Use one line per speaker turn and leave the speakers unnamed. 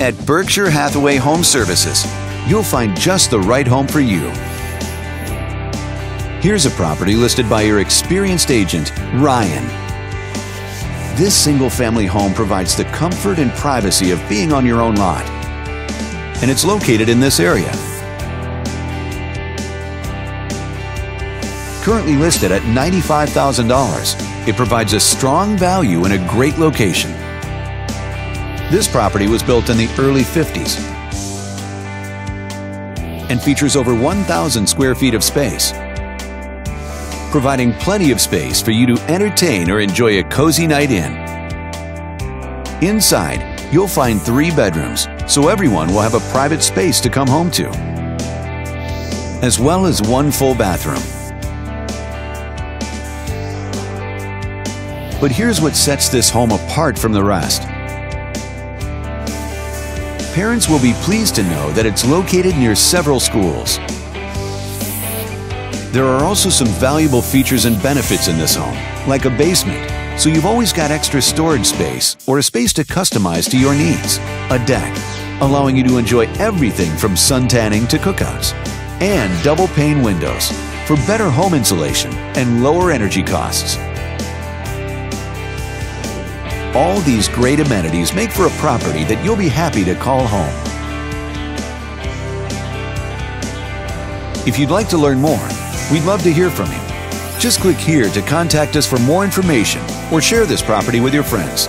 At Berkshire Hathaway Home Services, you'll find just the right home for you. Here's a property listed by your experienced agent, Ryan. This single family home provides the comfort and privacy of being on your own lot. And it's located in this area. Currently listed at $95,000, it provides a strong value in a great location. This property was built in the early 50s and features over 1,000 square feet of space, providing plenty of space for you to entertain or enjoy a cozy night in. Inside, you'll find three bedrooms, so everyone will have a private space to come home to, as well as one full bathroom. But here's what sets this home apart from the rest. Parents will be pleased to know that it's located near several schools. There are also some valuable features and benefits in this home, like a basement, so you've always got extra storage space or a space to customize to your needs, a deck, allowing you to enjoy everything from sun tanning to cookouts, and double pane windows for better home insulation and lower energy costs. All these great amenities make for a property that you'll be happy to call home. If you'd like to learn more, we'd love to hear from you. Just click here to contact us for more information or share this property with your friends.